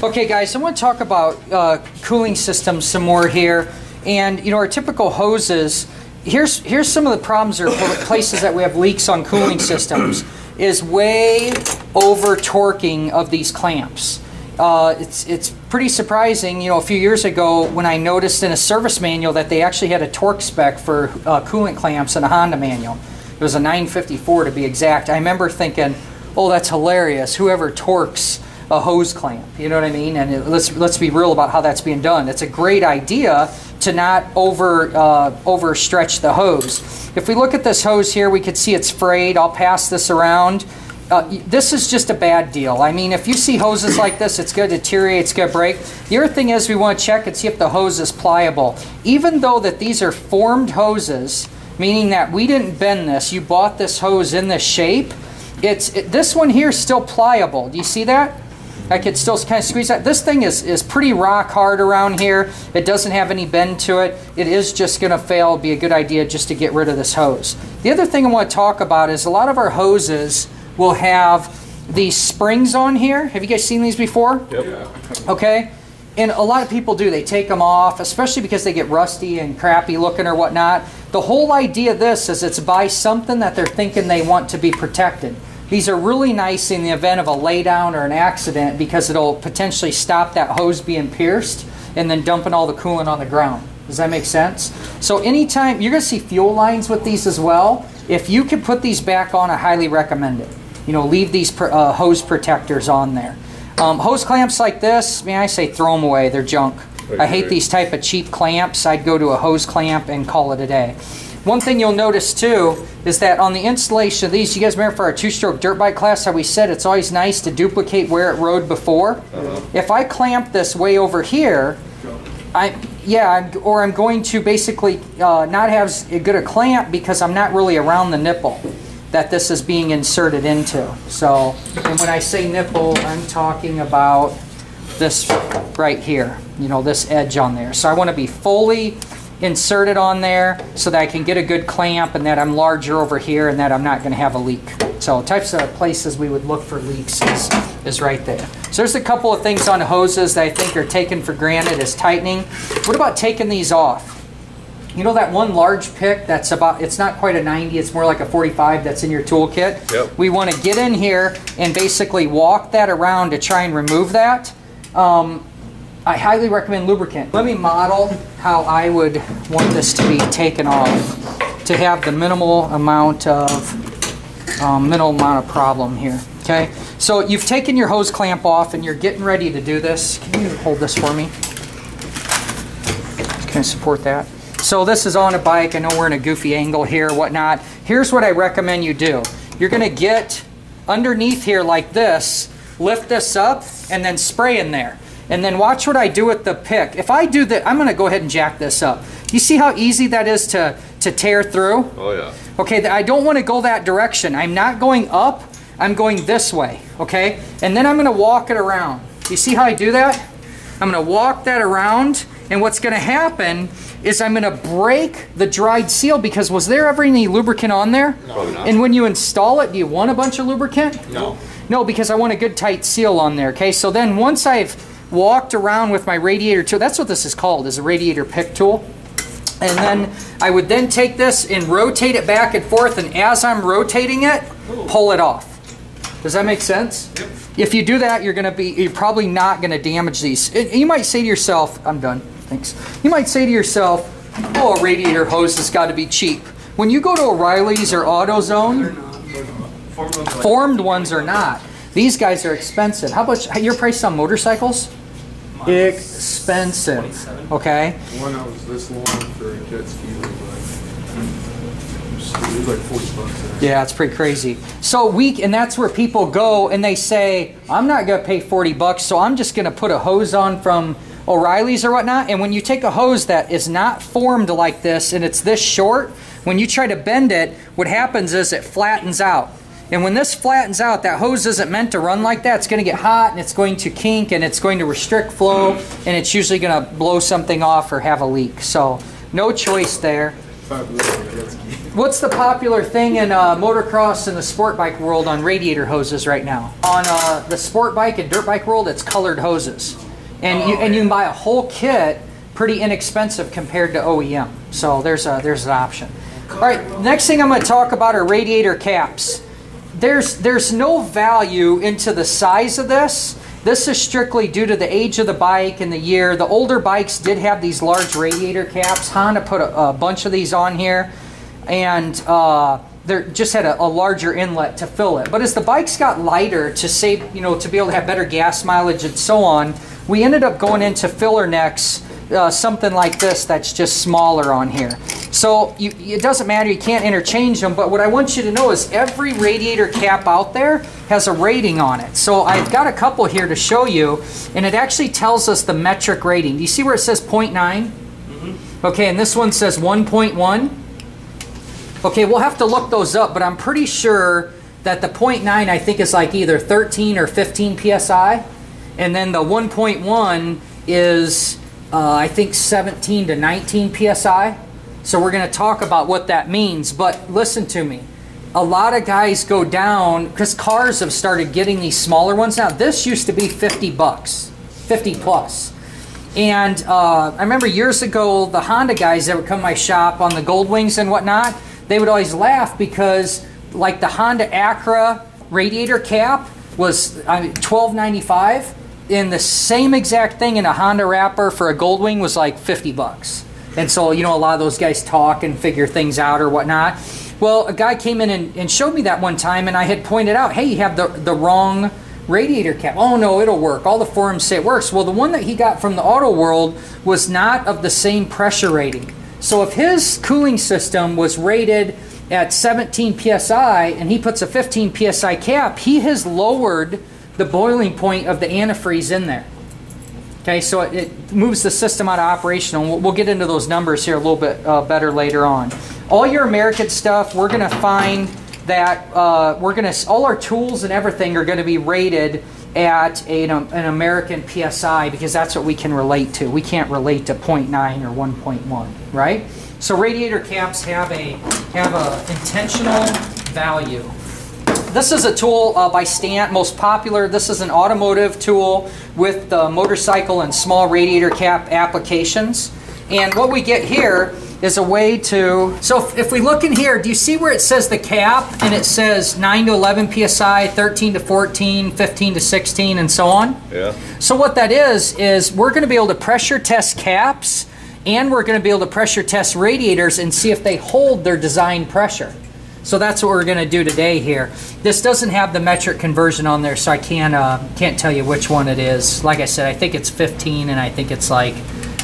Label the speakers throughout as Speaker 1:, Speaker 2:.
Speaker 1: Okay, guys, I want to talk about uh, cooling systems some more here. And you know, our typical hoses. Here's here's some of the problems or places that we have leaks on cooling systems. Is way over torquing of these clamps. Uh, it's it's pretty surprising. You know, a few years ago when I noticed in a service manual that they actually had a torque spec for uh, coolant clamps in a Honda manual. It was a 954 to be exact. I remember thinking, "Oh, that's hilarious! Whoever torques a hose clamp, you know what I mean?" And it, let's let's be real about how that's being done. It's a great idea to not over uh, overstretch the hose. If we look at this hose here, we could see it's frayed. I'll pass this around. Uh, this is just a bad deal. I mean, if you see hoses like this, it's going to deteriorate, it's going to break. The other thing is we want to check and see if the hose is pliable. Even though that these are formed hoses, meaning that we didn't bend this, you bought this hose in this shape, it's it, this one here is still pliable. Do you see that? I could still kind of squeeze that. This thing is, is pretty rock hard around here. It doesn't have any bend to it. It is just going to fail. It'd be a good idea just to get rid of this hose. The other thing I want to talk about is a lot of our hoses will have these springs on here. Have you guys seen these before?
Speaker 2: Yep.
Speaker 1: Okay. And a lot of people do. They take them off, especially because they get rusty and crappy looking or whatnot. The whole idea of this is it's by something that they're thinking they want to be protected. These are really nice in the event of a laydown or an accident because it'll potentially stop that hose being pierced and then dumping all the coolant on the ground. Does that make sense? So anytime, you're going to see fuel lines with these as well. If you can put these back on, I highly recommend it. You know, leave these uh, hose protectors on there. Um, hose clamps like this, may I say throw them away. They're junk. I hate these type of cheap clamps. I'd go to a hose clamp and call it a day. One thing you'll notice too is that on the installation of these, you guys remember for our two-stroke dirt bike class how we said it's always nice to duplicate where it rode before?
Speaker 2: Uh-huh.
Speaker 1: If I clamp this way over here, I yeah, I'm- or I'm going to basically uh, not have as good a clamp because I'm not really around the nipple that this is being inserted into. So, and when I say nipple, I'm talking about this right here, you know, this edge on there. So I want to be fully inserted on there so that I can get a good clamp and that I'm larger over here and that I'm not going to have a leak. So types of places we would look for leaks is, is right there. So there's a couple of things on hoses that I think are taken for granted as tightening. What about taking these off? You know that one large pick that's about, it's not quite a 90, it's more like a 45 that's in your toolkit?
Speaker 2: Yep.
Speaker 1: We want to get in here and basically walk that around to try and remove that. Um, I highly recommend lubricant. Let me model how I would want this to be taken off to have the minimal amount of um, minimal amount of problem here. Okay, so you've taken your hose clamp off and you're getting ready to do this. Can you hold this for me? Can I support that? So this is on a bike. I know we're in a goofy angle here, whatnot. Here's what I recommend you do. You're going to get underneath here like this, lift this up, and then spray in there. And then watch what I do with the pick. If I do that, I'm going to go ahead and jack this up. You see how easy that is to, to tear through?
Speaker 2: Oh yeah.
Speaker 1: Okay, I don't want to go that direction. I'm not going up, I'm going this way, okay? And then I'm going to walk it around. You see how I do that? I'm going to walk that around, and what's going to happen is I'm going to break the dried seal because was there ever any lubricant on there?
Speaker 2: Probably not.
Speaker 1: And when you install it, do you want a bunch of lubricant?
Speaker 2: No.
Speaker 1: No, because I want a good tight seal on there, okay? So then once I've walked around with my radiator tool, that's what this is called, is a radiator pick tool. And then I would then take this and rotate it back and forth, and as I'm rotating it, pull it off. Does that make sense?
Speaker 2: Yep.
Speaker 1: If you do that, you're gonna be, you're probably not gonna damage these. You might say to yourself, I'm done, thanks. You might say to yourself, oh, a radiator hose has gotta be cheap. When you go to O'Reilly's or AutoZone, formed ones are not. These guys are expensive. How much, your price on motorcycles? Expensive, okay?
Speaker 3: One that was this long for a jet ski was like, it was like 40 bucks.
Speaker 1: Yeah, it's pretty crazy. So we, and that's where people go and they say, I'm not going to pay 40 bucks, so I'm just going to put a hose on from O'Reilly's or whatnot. And when you take a hose that is not formed like this and it's this short, when you try to bend it, what happens is it flattens out. And when this flattens out, that hose isn't meant to run like that. It's going to get hot and it's going to kink and it's going to restrict flow and it's usually going to blow something off or have a leak. So no choice there. What's the popular thing in uh, motocross and the sport bike world on radiator hoses right now? On uh, the sport bike and dirt bike world, it's colored hoses, and oh, you and you can buy a whole kit, pretty inexpensive compared to OEM. So there's a there's an option. All right, next thing I'm going to talk about are radiator caps. There's there's no value into the size of this. This is strictly due to the age of the bike and the year. The older bikes did have these large radiator caps. Honda put a, a bunch of these on here and uh, they just had a, a, larger inlet to fill it. But as the bikes got lighter to save, you know, to be able to have better gas mileage and so on, we ended up going into filler necks, uh, something like this that's just smaller on here. So you, it doesn't matter, you can't interchange them, but what I want you to know is every radiator cap out there has a rating on it. So I've got a couple here to show you, and it actually tells us the metric rating. Do you see where it says 0.9? Mm -hmm. Okay, and this one says 1.1. Okay, we'll have to look those up, but I'm pretty sure that the 0.9 I think is like either 13 or 15 psi, and then the 1.1 is uh, I think 17 to 19 psi. So we're going to talk about what that means. But listen to me. A lot of guys go down because cars have started getting these smaller ones now. This used to be 50 bucks, 50 plus. And uh, I remember years ago, the Honda guys that would come to my shop on the Goldwings and whatnot, they would always laugh because like the Honda Acura radiator cap was I mean, 12.95 and the same exact thing in a Honda wrapper for a Goldwing was like 50 bucks. And so, you know, a lot of those guys talk and figure things out or whatnot. Well, a guy came in and, and showed me that one time, and I had pointed out, hey, you have the, the wrong radiator cap. Oh, no, it'll work. All the forums say it works. Well, the one that he got from the auto world was not of the same pressure rating. So if his cooling system was rated at 17 psi and he puts a 15 psi cap, he has lowered the boiling point of the antifreeze in there. Okay, so it, it moves the system out of operation, and we'll, we'll, get into those numbers here a little bit uh, better later on. All your American stuff, we're going to find that uh, we're going to all our tools and everything are going to be rated at a, an American PSI because that's what we can relate to. We can't relate to 0.9 or 1.1, right? So radiator caps have a have a intentional value. This is a tool uh, by Stant, most popular. This is an automotive tool with the motorcycle and small radiator cap applications. And what we get here is a way to, so if, if, we look in here, do you see where it says the cap and it says 9 to 11 PSI, 13 to 14, 15 to 16 and so on?
Speaker 2: Yeah.
Speaker 1: So what that is, is we're going to be able to pressure test caps and we're going to be able to pressure test radiators and see if they hold their design pressure. So that's what we're going to do today here. This doesn't have the metric conversion on there, so I can't, uh, can't tell you which one it is. Like I said, I think it's 15 and I think it's like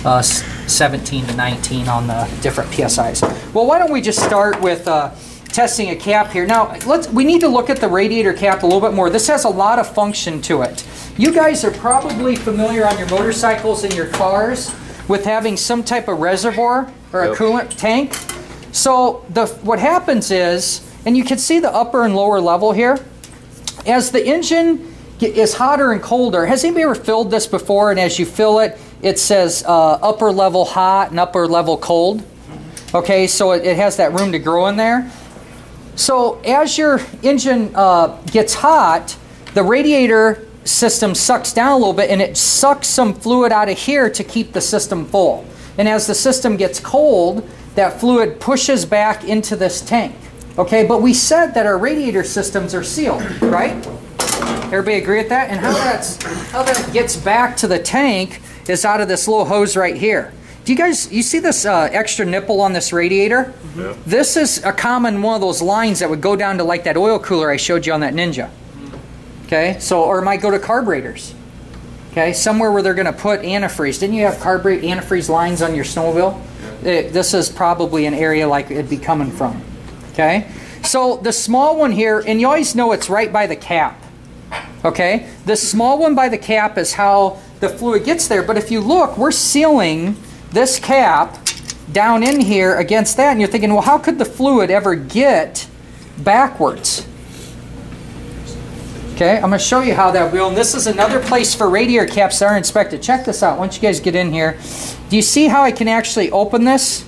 Speaker 1: uh, 17 to 19 on the different PSIs. Well, why don't we just start with uh, testing a cap here. Now, let's, we need to look at the radiator cap a little bit more. This has a lot of function to it. You guys are probably familiar on your motorcycles and your cars with having some type of reservoir or yep. a coolant tank. So the, what happens is, and you can see the upper and lower level here, as the engine is hotter and colder, has anybody ever filled this before and as you fill it, it says uh, upper level hot and upper level cold. Okay, so it, it, has that room to grow in there. So as your engine uh, gets hot, the radiator system sucks down a little bit and it sucks some fluid out of here to keep the system full. And as the system gets cold, that fluid pushes back into this tank. Okay, but we said that our radiator systems are sealed, right? Everybody agree with that? And how, that's, how that gets back to the tank is out of this little hose right here. Do you guys, you see this uh, extra nipple on this radiator? Yeah. This is a common one of those lines that would go down to like that oil cooler I showed you on that Ninja. Okay, so, or it might go to carburetors. Okay, somewhere where they're going to put antifreeze. Didn't you have carburetor antifreeze lines on your snowmobile? It, this is probably an area like it'd be coming from. Okay, so the small one here, and you always know it's right by the cap. Okay, the small one by the cap is how the fluid gets there. But if you look, we're sealing this cap down in here against that. And you're thinking, well, how could the fluid ever get backwards? Okay, I'm going to show you how that will. And this is another place for radiator caps that are inspected. Check this out once you guys get in here. Do you see how I can actually open this?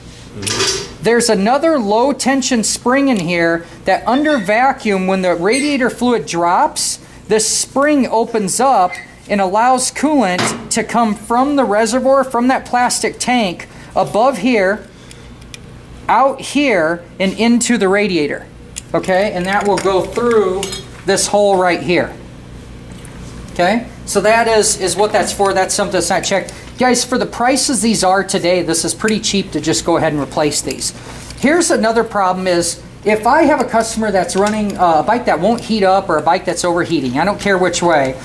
Speaker 1: there's another low tension spring in here that under vacuum, when the radiator fluid drops, this spring opens up and allows coolant to come from the reservoir, from that plastic tank above here, out here, and into the radiator. Okay, and that will go through this hole right here. Okay, so that is, is what that's for. That's something that's not checked. Guys, for the prices these are today, this is pretty cheap to just go ahead and replace these. Here's another problem is if I have a customer that's running a bike that won't heat up or a bike that's overheating, I don't care which way,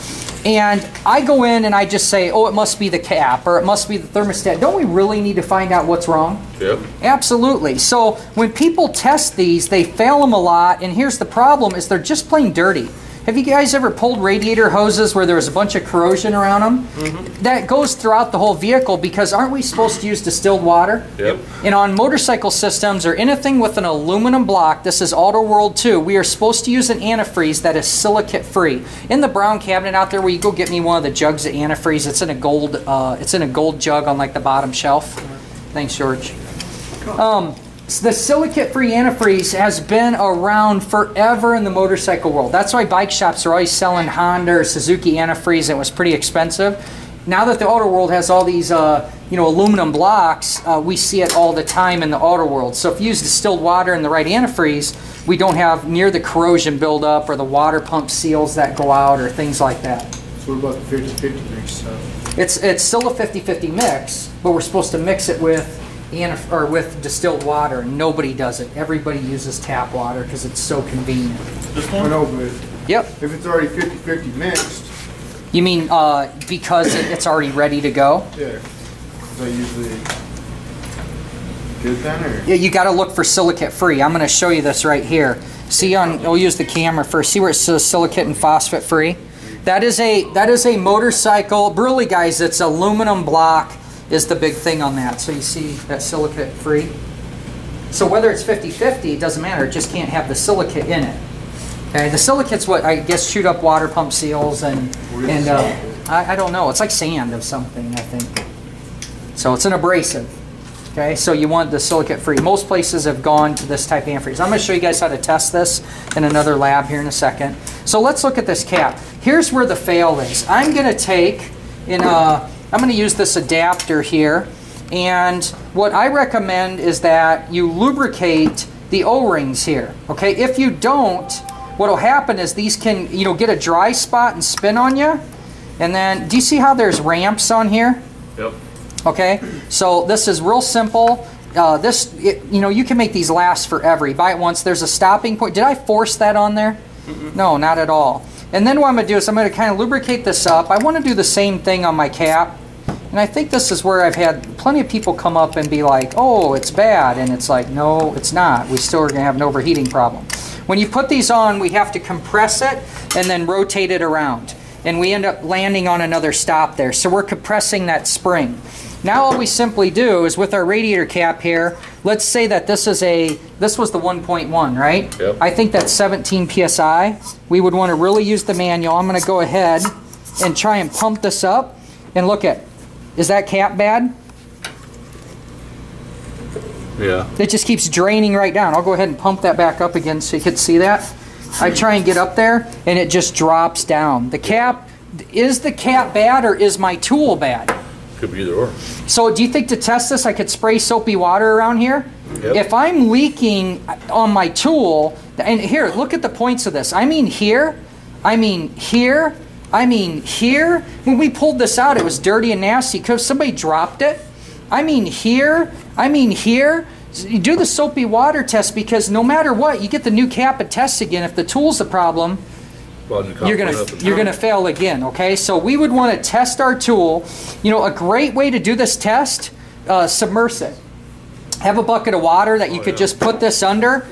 Speaker 1: and I go in and I just say, oh, it must be the cap or it must be the thermostat. Don't we really need to find out what's wrong?
Speaker 2: Yep.
Speaker 1: Absolutely. So when people test these, they fail them a lot. And here's the problem is they're just plain dirty. Have you guys ever pulled radiator hoses where there was a bunch of corrosion around them? Mm-hmm. That goes throughout the whole vehicle because aren't we supposed to use distilled water?
Speaker 2: Yep.
Speaker 1: And on motorcycle systems or anything with an aluminum block, this is Auto World 2, we are supposed to use an antifreeze that is silicate free. In the brown cabinet out there where you go get me one of the jugs of antifreeze, it's in a gold uh, it's in a gold jug on like the bottom shelf. Thanks, George. Um, the silicate-free antifreeze has been around forever in the motorcycle world. That's why bike shops are always selling Honda or Suzuki antifreeze. It was pretty expensive. Now that the auto world has all these, uh, you know, aluminum blocks, uh, we see it all the time in the auto world. So if you use distilled water and the right antifreeze, we don't have near the corrosion buildup or the water pump seals that go out or things like that.
Speaker 3: So what about the 50-50 mix stuff?
Speaker 1: It's it's still a 50-50 mix, but we're supposed to mix it with or with distilled water. Nobody does it. Everybody uses tap water because it's so convenient.
Speaker 3: I know, but
Speaker 1: Yep.
Speaker 3: if it's already 50-50 mixed,
Speaker 1: You mean uh, because it, it's already ready to go?
Speaker 3: yeah, is that usually good then, or?
Speaker 1: Yeah, you got to look for silicate free. I'm going to show you this right here. See on, I'll use the camera first. See where it says silicate and phosphate free? That is a that is a motorcycle. Really, guys, it's aluminum block is the big thing on that. So you see that silicate free. So whether it's 50-50, it doesn't matter. It just can't have the silicate in it. Okay, the silicate's what I guess shoot up water pump seals and and uh, I, I don't know. It's like sand of something, I think. So it's an abrasive. Okay, so you want the silicate free. Most places have gone to this type of antifreeze. I'm going to show you guys how to test this in another lab here in a second. So let's look at this cap. Here's where the fail is. I'm going to take in a, I'm going to use this adapter here, and what I recommend is that you lubricate the O-rings here. Okay, if you don't, what'll happen is these can you know get a dry spot and spin on you, and then do you see how there's ramps on here?
Speaker 2: Yep.
Speaker 1: Okay, so this is real simple. Uh, this, it, you know, you can make these last forever. You buy it once. There's a stopping point. Did I force that on there? No, not at all. And then what I'm going to do is I'm going to kind of lubricate this up. I want to do the same thing on my cap. And I think this is where I've had plenty of people come up and be like, oh, it's bad. And it's like, no, it's not. We still are going to have an overheating problem. When you put these on, we have to compress it and then rotate it around. And we end up landing on another stop there. So we're compressing that spring. Now all we simply do is with our radiator cap here, let's say that this is a, this was the 1.1, right?
Speaker 2: Yep.
Speaker 1: I think that's 17 PSI. We would want to really use the manual. I'm going to go ahead and try and pump this up and look at, is that cap bad?
Speaker 2: Yeah.
Speaker 1: It just keeps draining right down. I'll go ahead and pump that back up again so you can see that. I try and get up there and it just drops down. The cap, is the cap bad or is my tool bad?
Speaker 2: Could be either or.
Speaker 1: So do you think to test this I could spray soapy water around here?
Speaker 2: Yep.
Speaker 1: If I'm leaking on my tool, and here, look at the points of this. I mean here, I mean here, I mean here. When we pulled this out, it was dirty and nasty because somebody dropped it. I mean here, I mean here. You do the soapy water test because no matter what, you get the new cap and test again. If the tool's the problem,
Speaker 2: Well,
Speaker 1: you're gonna you're gonna fail again. Okay, so we would want to test our tool. You know, a great way to do this test: uh, submerse it. Have a bucket of water that you
Speaker 2: Oh,
Speaker 1: could
Speaker 2: yeah.
Speaker 1: just put this under.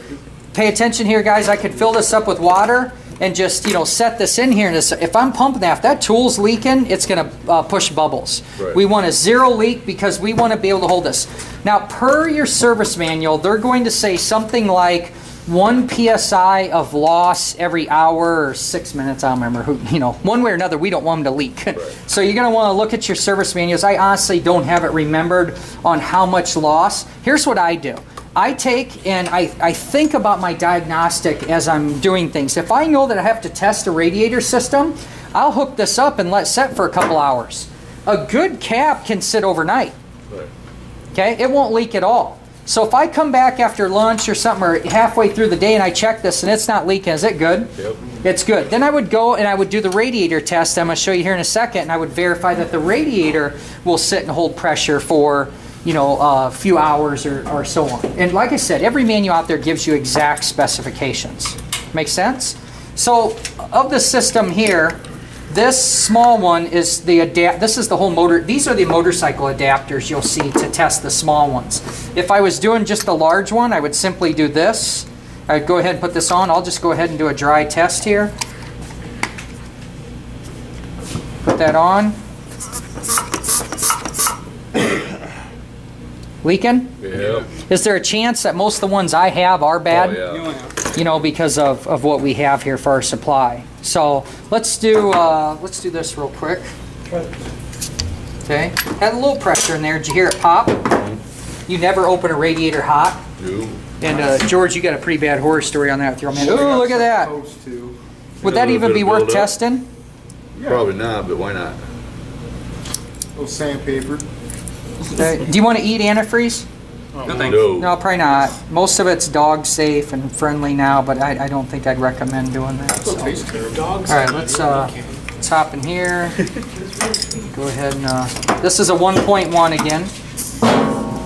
Speaker 1: Pay attention here, guys. I could fill this up with water and just you know set this in here. And if I'm pumping that, if that tool's leaking, it's gonna uh, push bubbles.
Speaker 2: Right.
Speaker 1: We want a zero leak because we want to be able to hold this. Now, per your service manual, they're going to say something like one psi of loss every hour or six minutes. I don't remember who. You know, one way or another, we don't want them to leak. so you're going to want to look at your service manuals. I honestly don't have it remembered on how much loss. Here's what I do. I take and I, I think about my diagnostic as I'm doing things. If I know that I have to test a radiator system, I'll hook this up and let set for a couple hours. A good cap can sit overnight. Okay, it won't leak at all. So if I come back after lunch or something or halfway through the day and I check this and it's not leaking, is it good?
Speaker 2: Yep.
Speaker 1: It's good. Then I would go and I would do the radiator test. I'm going to show you here in a second, and I would verify that the radiator will sit and hold pressure for you know a few hours or, or so on. And like I said, every manual out there gives you exact specifications. Make sense? So of the system here, this small one is the adapt. This is the whole motor. These are the motorcycle adapters you'll see to test the small ones. If I was doing just the large one, I would simply do this. I'd go ahead and put this on. I'll just go ahead and do a dry test here. Put that on. Leaking?
Speaker 2: Yep.
Speaker 1: Is there a chance that most of the ones I have are bad?
Speaker 2: Oh, yeah.
Speaker 1: You know, because of, of what we have here for our supply. So let's do uh, let's do this real quick. Okay, had a little pressure in there. Did you hear it pop? You never open a radiator hot.
Speaker 2: No.
Speaker 1: And uh, George, you got a pretty bad horror story on that with your man. Oh, look at that.
Speaker 3: Supposed to.
Speaker 1: Would that even be worth
Speaker 2: buildup.
Speaker 1: testing?
Speaker 3: Yeah.
Speaker 2: Probably not, but why not?
Speaker 3: A Little sandpaper.
Speaker 1: Uh, do you want to eat antifreeze?
Speaker 2: No.
Speaker 1: No, probably not. Most of it's dog safe and friendly now, but I, I don't think I'd recommend doing that.
Speaker 3: Still
Speaker 1: so.
Speaker 3: tastes.
Speaker 1: All right, let's uh, let's hop in here. Go ahead and uh, this is a 1.1 again.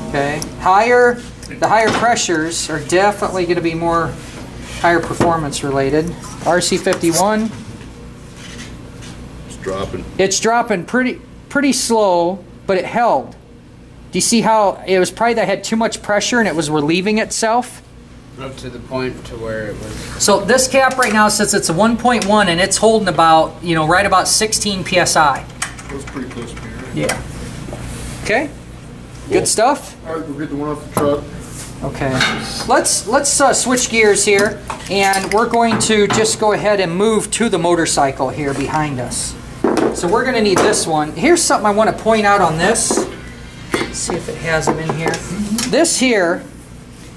Speaker 1: Okay, higher the higher pressures are definitely going to be more higher performance related. RC51,
Speaker 2: It's dropping.
Speaker 1: it's dropping pretty pretty slow, but it held. Do you see how it was probably that had too much pressure and it was relieving itself?
Speaker 4: Up to the point to where it was.
Speaker 1: So this cap right now says it's a 1.1 and it's holding about, you know, right about 16 psi.
Speaker 3: It was pretty close to me, right?
Speaker 1: Yeah. Okay. Good stuff.
Speaker 3: All right, we'll get the one off the truck.
Speaker 1: Okay. Let's let's uh, switch gears here, and we're going to just go ahead and move to the motorcycle here behind us. So we're going to need this one. Here's something I want to point out on this. See if it has them in here. This here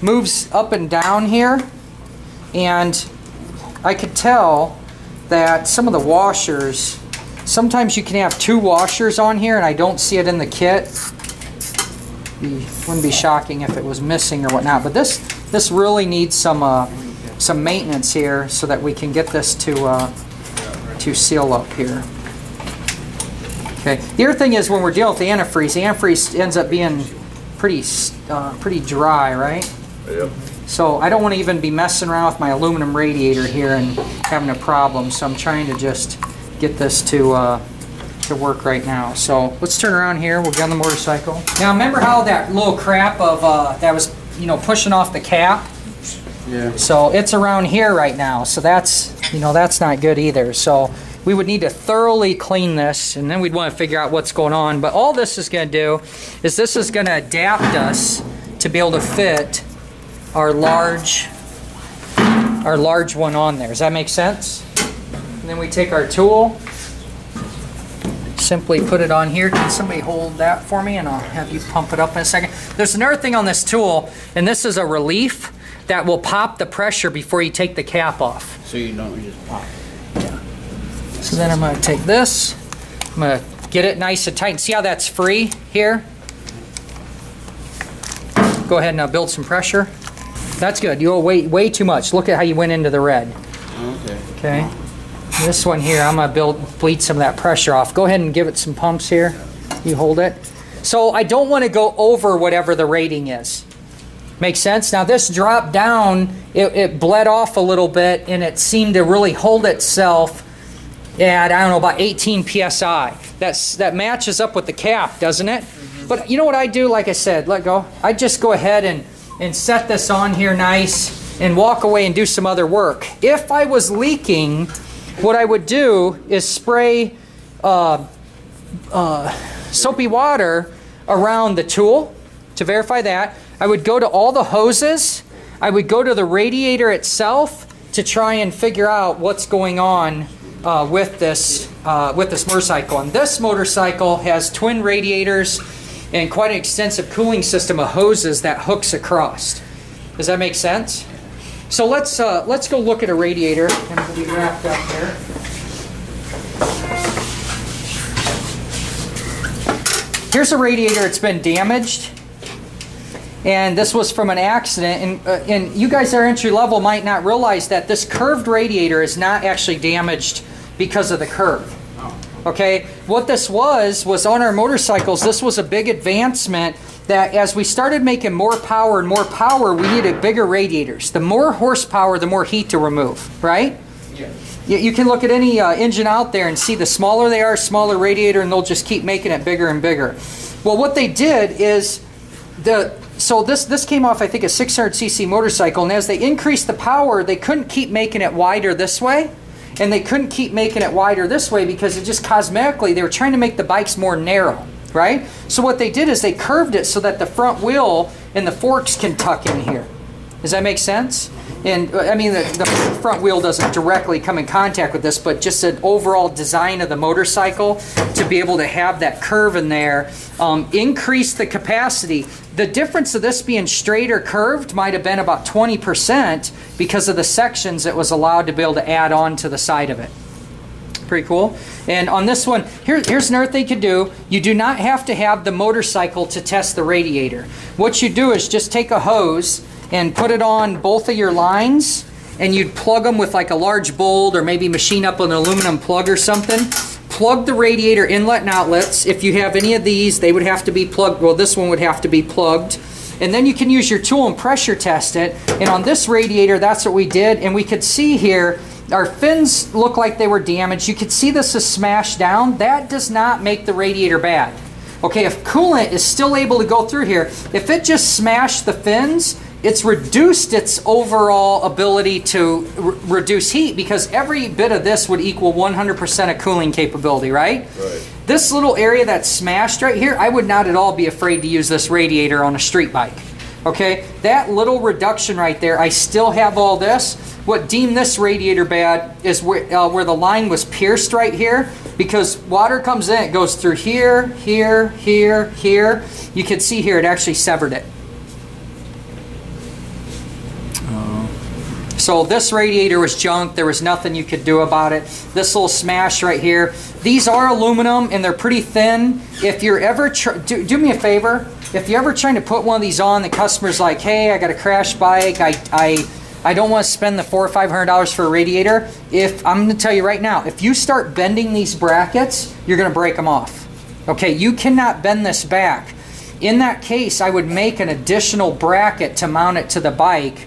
Speaker 1: moves up and down here, and I could tell that some of the washers. Sometimes you can have two washers on here, and I don't see it in the kit be, wouldn't be shocking if it was missing or whatnot. But this this really needs some uh, some maintenance here so that we can get this to uh, to seal up here. Okay. The other thing is when we're dealing with the antifreeze, the antifreeze ends up being pretty uh, pretty dry, right?
Speaker 2: Yep.
Speaker 1: So I don't want to even be messing around with my aluminum radiator here and having a problem. So I'm trying to just get this to uh, to work right now. So let's turn around here. We'll get on the motorcycle. Now remember how that little crap of uh, that was you know pushing off the cap.
Speaker 4: Yeah.
Speaker 1: So it's around here right now. So that's you know that's not good either. So we would need to thoroughly clean this, and then we'd want to figure out what's going on. But all this is going to do is this is going to adapt us to be able to fit our large our large one on there. Does that make sense? And then we take our tool, simply put it on here. Can somebody hold that for me and I'll have you pump it up in a second. There's another thing on this tool, and this is a relief that will pop the pressure before you take the cap off.
Speaker 4: So you don't just pop.
Speaker 1: So then I'm going to take this, I'm going to get it nice and tight. See how that's free here? Go ahead and uh, build some pressure. That's good. You'll way, way too much. Look at how you went into the red.
Speaker 4: Okay.
Speaker 1: Okay. This one here, I'm gonna build bleed some of that pressure off. Go ahead and give it some pumps here. You hold it. So I don't want to go over whatever the rating is. Make sense? Now this dropped down, it, it bled off a little bit, and it seemed to really hold itself at I don't know about 18 psi. That's that matches up with the cap, doesn't it? But you know what I do? Like I said, let go. I just go ahead and and set this on here nice and walk away and do some other work. If I was leaking, what I would do is spray uh, uh, soapy water around the tool to verify that. I would go to all the hoses. I would go to the radiator itself to try and figure out what's going on uh, with this uh, with this motorcycle. And this motorcycle has twin radiators and quite an extensive cooling system of hoses that hooks across. Does that make sense? So let's uh, let's go look at a radiator and we'll be wrapped up here. Here's a radiator. It's been damaged, and this was from an accident. And, uh, and you guys that are entry level might not realize that this curved radiator is not actually damaged because of the curve. Okay, what this was was on our motorcycles. This was a big advancement that as we started making more power and more power, we needed bigger radiators. The more horsepower, the more heat to remove, right?
Speaker 4: Yeah.
Speaker 1: You, you can look at any uh, engine out there and see the smaller they are, smaller radiator, and they'll just keep making it bigger and bigger. Well, what they did is the so this this came off I think a 600cc motorcycle, and as they increased the power, they couldn't keep making it wider this way, and they couldn't keep making it wider this way because it just cosmetically they were trying to make the bikes more narrow, right? So what they did is they curved it so that the front wheel and the forks can tuck in here. Does that make sense? And I mean, the, the front wheel doesn't directly come in contact with this, but just an overall design of the motorcycle to be able to have that curve in there, um, increase the capacity. The difference of this being straight or curved might have been about 20% because of the sections it was allowed to be able to add on to the side of it. Pretty cool. And on this one, here, here's another thing you could do. You do not have to have the motorcycle to test the radiator. What you do is just take a hose and put it on both of your lines and you'd plug them with like a large bolt or maybe machine up an aluminum plug or something. Plug the radiator inlet and outlets. If you have any of these, they would have to be plugged. Well, this one would have to be plugged. And then you can use your tool and pressure test it. And on this radiator, that's what we did. And we could see here, our fins look like they were damaged. You could see this is smashed down. That does not make the radiator bad. Okay, if coolant is still able to go through here, if it just smashed the fins, it's reduced its overall ability to re reduce heat because every bit of this would equal 100% of cooling capability, right?
Speaker 2: Right.
Speaker 1: This little area that's smashed right here, I would not at all be afraid to use this radiator on a street bike. Okay, that little reduction right there, I still have all this. What deemed this radiator bad is where, uh, where the line was pierced right here because water comes in, it goes through here, here, here, here. You can see here, it actually severed it. So this radiator was junk. There was nothing you could do about it. This little smash right here. These are aluminum and they're pretty thin. If you're ever, do, do me a favor. If you're ever trying to put one of these on, the customer's like, hey, I got a crash bike. I, I, I don't want to spend the four or five hundred dollars for a radiator. If I'm going to tell you right now, if you start bending these brackets, you're going to break them off. Okay, you cannot bend this back. In that case, I would make an additional bracket to mount it to the bike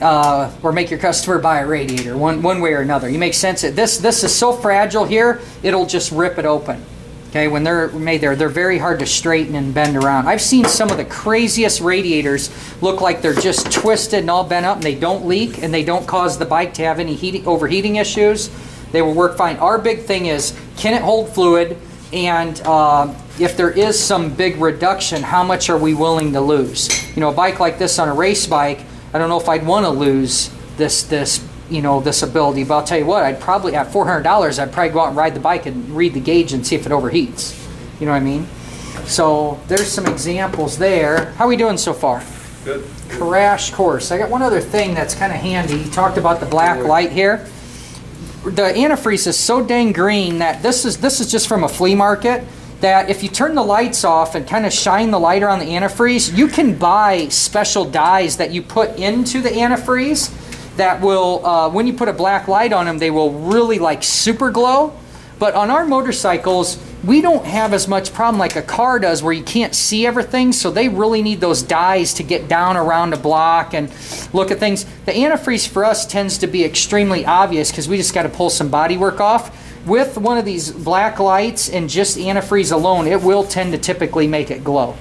Speaker 1: uh, or make your customer buy a radiator one, one way or another. You make sense. This, this is so fragile here, it'll just rip it open. Okay, when they're made there, they're very hard to straighten and bend around. I've seen some of the craziest radiators look like they're just twisted and all bent up and they don't leak and they don't cause the bike to have any heating, overheating issues. They will work fine. Our big thing is, can it hold fluid? And uh, if there is some big reduction, how much are we willing to lose? You know, a bike like this on a race bike, I don't know if I'd want to lose this this you know this ability, but I'll tell you what, I'd probably at four hundred dollars, I'd probably go out and ride the bike and read the gauge and see if it overheats. You know what I mean? So there's some examples there. How are we doing so far?
Speaker 2: Good.
Speaker 1: Crash course. I got one other thing that's kind of handy. You talked about the black light here. The antifreeze is so dang green that this is this is just from a flea market that if you turn the lights off and kind of shine the light around the antifreeze, you can buy special dyes that you put into the antifreeze that will, uh, when you put a black light on them, they will really like super glow. But on our motorcycles, we don't have as much problem like a car does where you can't see everything. So they really need those dyes to get down around a block and look at things. The antifreeze for us tends to be extremely obvious because we just got to pull some body work off with one of these black lights and just antifreeze alone, it will tend to typically make it glow.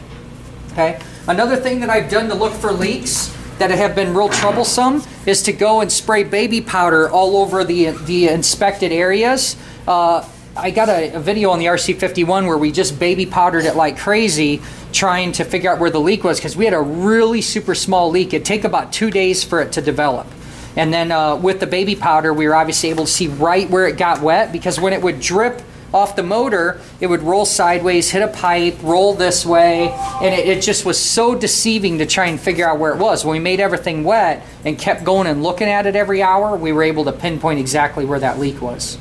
Speaker 1: Okay. Another thing that I've done to look for leaks that have been real troublesome is to go and spray baby powder all over the, the inspected areas. Uh, I got a, a, video on the RC51 where we just baby powdered it like crazy trying to figure out where the leak was because we had a really super small leak. It'd take about two days for it to develop. And then uh, with the baby powder, we were obviously able to see right where it got wet because when it would drip off the motor, it would roll sideways, hit a pipe, roll this way, and it, it just was so deceiving to try and figure out where it was. When we made everything wet and kept going and looking at it every hour, we were able to pinpoint exactly where that leak was.